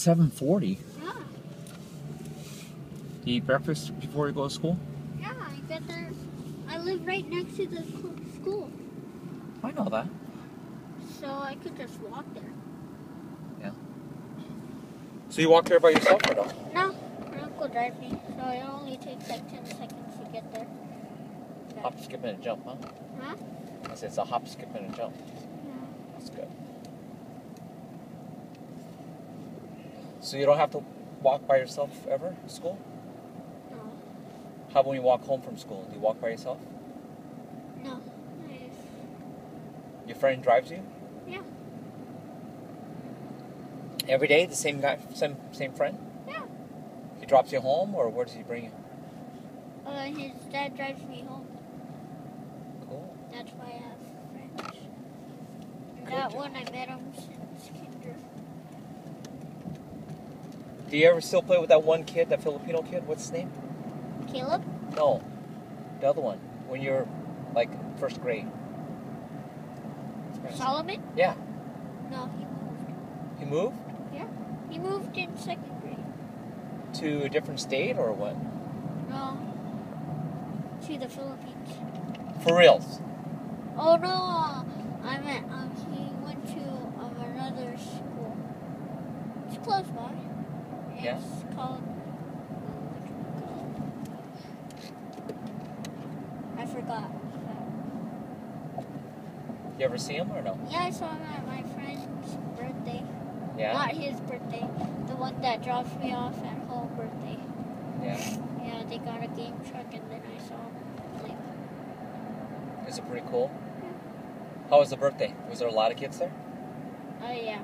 seven forty. Yeah. Do you eat breakfast before you go to school? Yeah, I get there. I live right next to the school, I know that. so I could just walk there. Yeah. So you walk there by yourself or no? No, my uncle drives me, so it only takes like 10 seconds to get there. Yeah. Hop, skip, and a jump, huh? Huh? I said it's a hop, skip, and a jump. Yeah. That's good. So you don't have to walk by yourself ever to school? No. How about when you walk home from school? Do you walk by yourself? No. Your friend drives you? Yeah. Every day, the same guy, same same friend? Yeah. He drops you home, or where does he bring you? Uh, his dad drives me home. Cool. That's why I have friends. Good that one, I met him Do you ever still play with that one kid, that Filipino kid? What's his name? Caleb? No, the other one. When you're like first grade. Solomon? Yeah. No, he moved. He moved Yeah. He moved in second grade. to a different state or what? No. To the Philippines. For reals. Oh no! I meant um, he went to um, another school. It's close by. It's Yeah. called. I forgot. You ever see him or no? Yeah, I saw him at my friend's birthday. Yeah. Not his birthday. The one that drops me off at home birthday. Yeah. Yeah, they got a game truck and then I saw him play. Is it pretty cool? How was the birthday? Was there a lot of kids there? Oh yeah.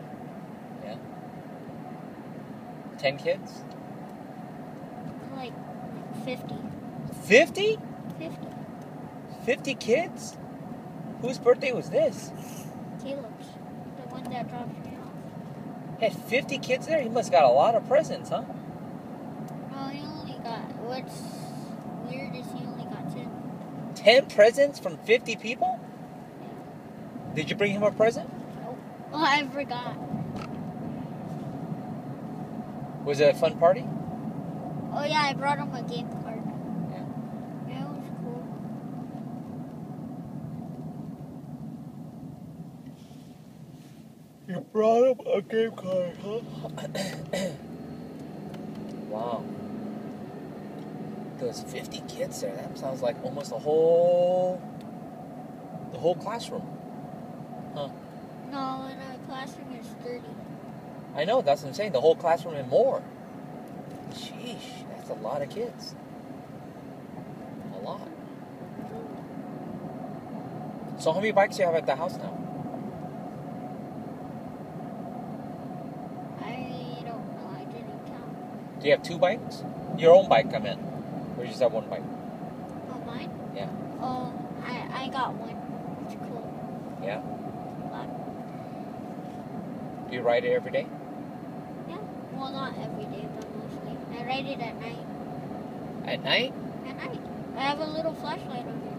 yeah. Ten kids? Like 50. Fifty? 50. Fifty kids? Whose birthday was this? Caleb's. The one that drops me off. Had fifty kids there? He must got a lot of presents, huh? No, he only got. What's weird is he only got 10. Ten presents from fifty people? Did you bring him a present? Nope. Oh, I forgot. Was it a fun party? Oh yeah, I brought him a game card. Yeah. Yeah, it was cool. You brought him a game card, huh? wow. There's 50 kids there. That sounds like almost the whole, the whole classroom. Huh? No, in our classroom is 30. I know. That's what I'm saying. The whole classroom and more. Sheesh, that's a lot of kids. A lot. So how many bikes do you have at the house now? I don't know. I didn't count. Do you have two bikes? Your own bike, I meant. Or you just have one bike? Oh, mine? Yeah. Oh, I, I got one. It's cool. Yeah. Do you ride it every day? Well, not every day, but mostly. I ride it at night. At night? At night. I have a little flashlight on it.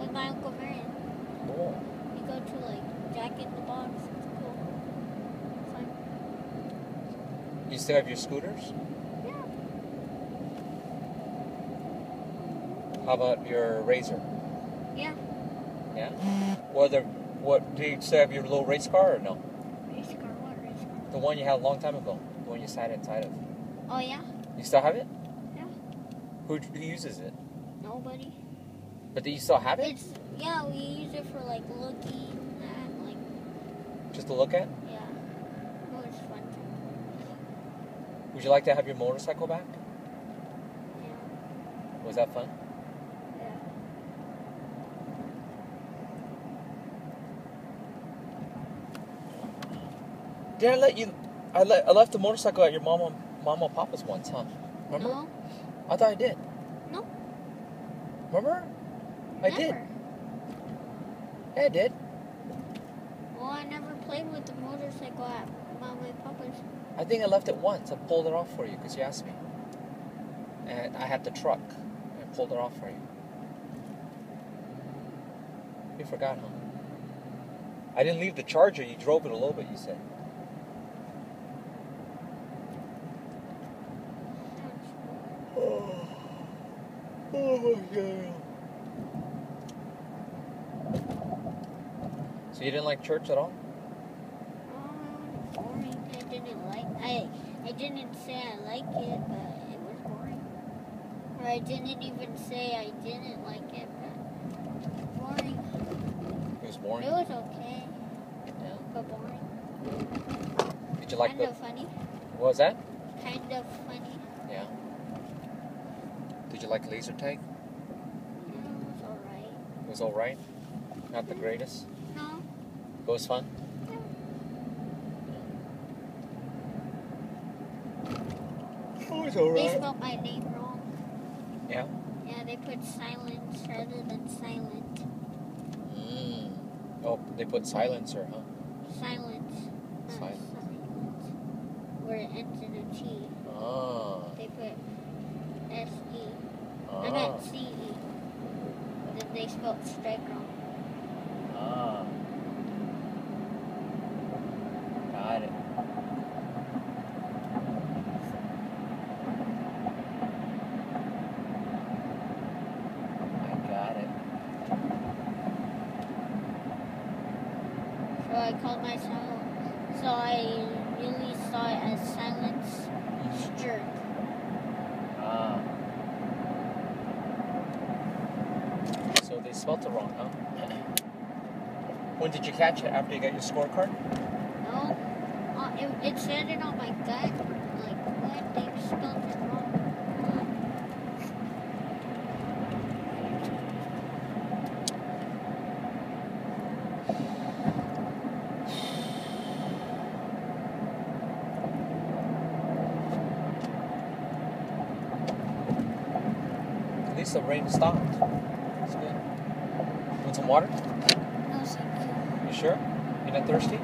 With my Uncle Marion. Cool. We go to like Jack in the Box. It's cool. Fun. You still have your scooters? Yeah. How about your razor? Yeah. Yeah. What other? What do you still have your little race car or no? Race car. What race car? The one you had a long time ago. The one you sat inside of. Oh yeah. You still have it? Yeah. Who, who uses it? Nobody. But do you still have it? It's yeah. We use it for like looking and like Just to look at? yeah. It was fun. Would you like to have your motorcycle back? Yeah. Was that fun? Yeah. Did I let you? I let I left the motorcycle at your mama, mama, and papa's once, huh? Remember? No. I thought I did. No. Remember? I did. Never. Yeah, I did. Well, I never played with the motorcycle at Mama and Papa's. I think I left it once. I pulled it off for you because you asked me. And I had the truck. I pulled it off for you. You forgot, huh? I didn't leave the charger. You drove it a little bit. You said. Oh yeah. So you didn't like church at all? Um, boring. I didn't like. I I didn't say I like it, but it was boring. Or I didn't even say I didn't like it, but boring. It was boring. It was okay, Yeah. but boring. Did you like kind the? of funny. What was that? Kind of funny. Yeah. Did you like laser tag? Yeah, it was alright. It was all right. Not the greatest. No. It was fun. It was all They spelled my name wrong. Yeah. Yeah, they put silence rather than silent. Mm. Oh, they put silencer, huh? Silence. Not Silence. silent. Where it ends in a T. Ah. They put S E. I meant C E. Then they spelled strike wrong. Ah. Got it. I got it. So I called myself. So I really saw it as silence jerk. Ah. So they spelled it wrong, huh? When did you catch it? After you got your scorecard? No. Uh, it, it said it on my gut. Like, what? They spelled it wrong. At least the rain stopped. Want some water? No, thank you. You sure? You're not thirsty?